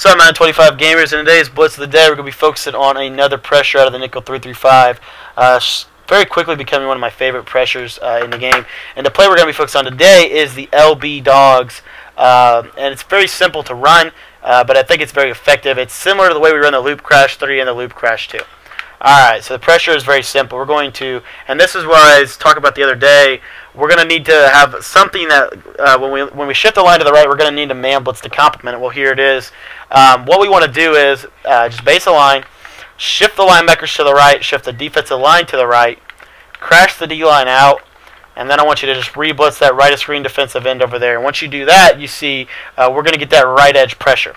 So, Madden 25 gamers. In today's Blitz of the Day, we're going to be focusing on another pressure out of the Nickel 335. Uh, very quickly becoming one of my favorite pressures uh, in the game. And the play we're going to be focused on today is the LB Dogs. Uh, and it's very simple to run, uh, but I think it's very effective. It's similar to the way we run the Loop Crash 3 and the Loop Crash 2. Alright, so the pressure is very simple. We're going to, and this is what I was talking about the other day, we're going to need to have something that, uh, when, we, when we shift the line to the right, we're going to need a man blitz to complement it. Well, here it is. Um, what we want to do is uh, just base align, shift the linebackers to the right, shift the defensive line to the right, crash the D-line out, and then I want you to just re-blitz that right of screen defensive end over there. And once you do that, you see uh, we're going to get that right edge pressure.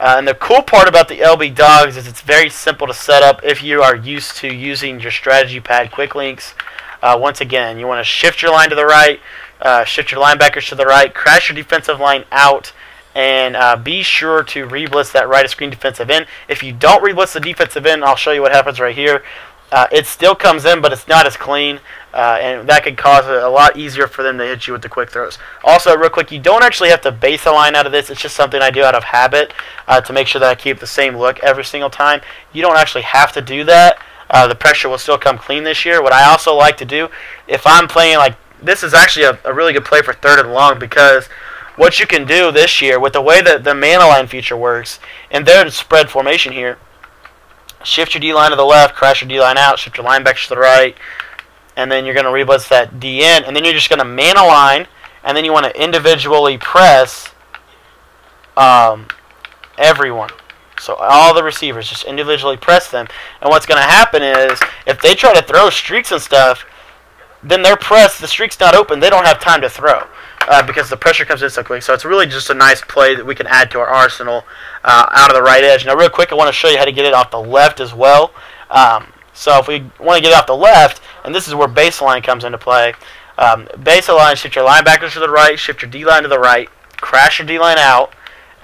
Uh, and the cool part about the LB Dogs is it's very simple to set up if you are used to using your strategy pad quick links. Uh, once again, you want to shift your line to the right, uh, shift your linebackers to the right, crash your defensive line out, and uh, be sure to re-blitz that right of screen defensive end. If you don't re-blitz the defensive end, I'll show you what happens right here. Uh, it still comes in, but it's not as clean, uh, and that could cause it a lot easier for them to hit you with the quick throws. Also, real quick, you don't actually have to base align out of this. It's just something I do out of habit uh, to make sure that I keep the same look every single time. You don't actually have to do that. Uh, the pressure will still come clean this year. What I also like to do, if I'm playing like this, is actually a, a really good play for third and long because what you can do this year with the way that the man align feature works, and their spread formation here shift your D line to the left, crash your D line out, shift your linebackers to the right, and then you're going to reblitz that D-end, and then you're just going to man align, and then you want to individually press um, everyone. So all the receivers, just individually press them. And what's going to happen is, if they try to throw streaks and stuff, then they're pressed, the streak's not open, they don't have time to throw uh, because the pressure comes in so quick. So it's really just a nice play that we can add to our arsenal uh, out of the right edge. Now, real quick, I want to show you how to get it off the left as well. Um, so if we want to get it off the left, and this is where base align comes into play. Um, base align, shift your linebackers to the right, shift your D-line to the right, crash your D-line out,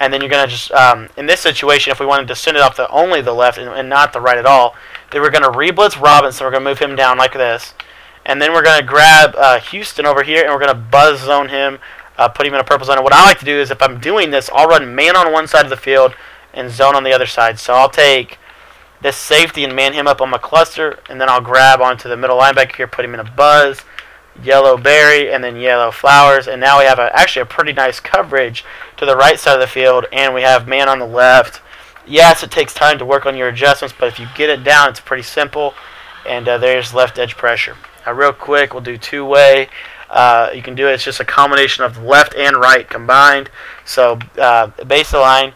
and then you're going to just, um, in this situation, if we wanted to send it off the only the left and, and not the right at all, then we're going to re-blitz Robinson. We're going to move him down like this. And then we're going to grab uh, Houston over here, and we're going to buzz zone him, uh, put him in a purple zone. And what I like to do is if I'm doing this, I'll run man on one side of the field and zone on the other side. So I'll take this safety and man him up on my cluster, and then I'll grab onto the middle linebacker here, put him in a buzz, yellow berry, and then yellow flowers. And now we have a, actually a pretty nice coverage to the right side of the field, and we have man on the left. Yes, it takes time to work on your adjustments, but if you get it down, it's pretty simple. And uh, there's left edge pressure. Uh, real quick, we'll do two-way. Uh, you can do it. It's just a combination of left and right combined. So uh, base the line,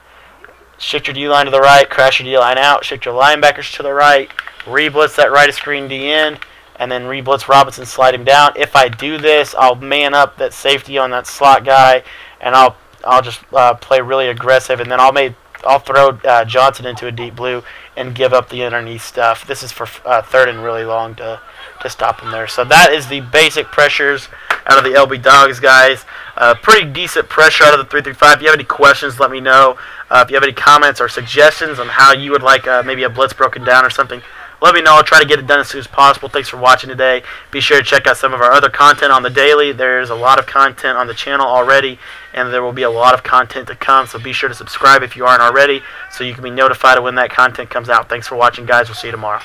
shift your D line to the right, crash your D line out, shift your linebackers to the right, re-blitz that right of screen D and then re-blitz Robinson, slide him down. If I do this, I'll man up that safety on that slot guy, and I'll I'll just uh, play really aggressive, and then I'll make I'll throw uh, Johnson into a deep blue and give up the underneath stuff. This is for uh, third and really long to, to stop him there. So that is the basic pressures out of the LB Dogs, guys. Uh, pretty decent pressure out of the 335. If you have any questions, let me know. Uh, if you have any comments or suggestions on how you would like uh, maybe a blitz broken down or something, let me know. I'll try to get it done as soon as possible. Thanks for watching today. Be sure to check out some of our other content on the daily. There's a lot of content on the channel already, and there will be a lot of content to come. So be sure to subscribe if you aren't already so you can be notified of when that content comes out. Thanks for watching, guys. We'll see you tomorrow.